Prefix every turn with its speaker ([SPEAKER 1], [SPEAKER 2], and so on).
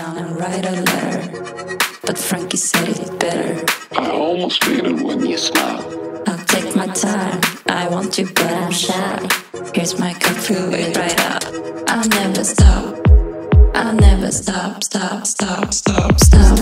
[SPEAKER 1] down and write a letter. But Frankie said it better.
[SPEAKER 2] I almost feel it when you smile.
[SPEAKER 1] I'll take my time. I want you, but I'm shy. Here's my cup, fill it right up. I'll never stop. I'll never stop, stop, stop, stop, stop.